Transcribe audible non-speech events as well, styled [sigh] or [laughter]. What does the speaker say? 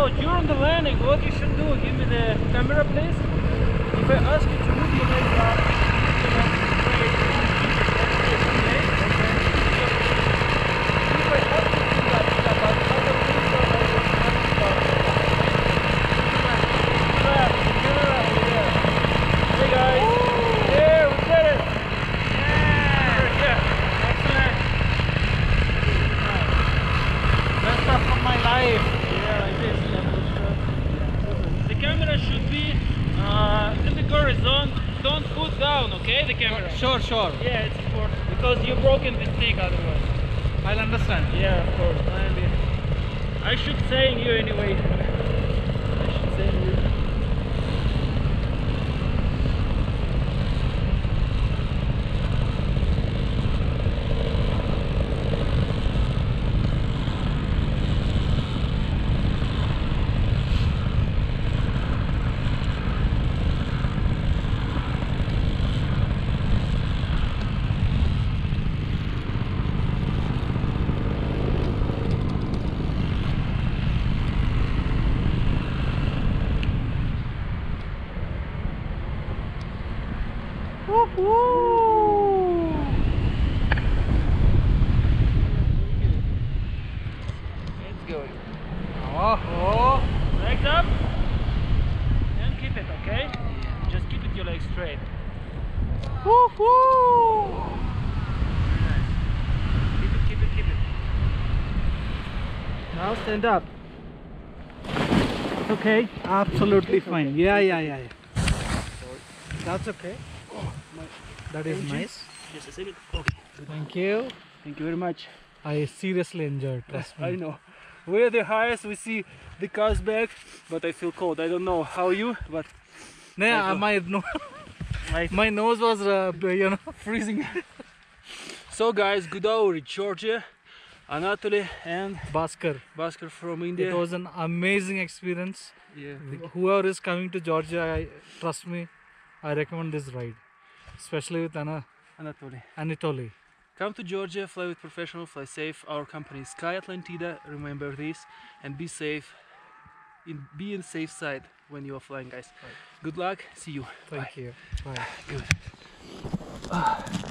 During the landing, what you should do, give me the camera please. If I ask you to move your head back. The camera. Sure, sure. Yeah, it's important because you broken the stick otherwise. I'll understand. Yeah, of course. I I should say you anyway. I should say you. It's going. Oh, Legs up. And keep it, okay? Just keep it your legs straight. oh. Keep it, keep it, keep it. Now stand up. Okay. Absolutely fine. Yeah, yeah, yeah. yeah. That's okay. That is Engine. nice. Just a second. Okay. Thank you. Thank you very much. I seriously enjoyed. Trust [laughs] me. I know. We're the highest. We see the cars back, but I feel cold. I don't know how you, but Nah, I my no, [laughs] I my nose was uh, you know [laughs] freezing. so guys, good Gudauri, Georgia, Anatoly and Bhaskar. Bhaskar from India. It was an amazing experience. yeah. Whoever is coming to Georgia, I, trust me, I recommend this ride, especially with Anna Anatoly. Anatoly. Come to Georgia, fly with professional, fly safe. Our company is Sky Atlantida. Remember this and be safe. In, be in safe side when you are flying, guys. Good luck. See you. Thank you. Bye. [sighs] Good.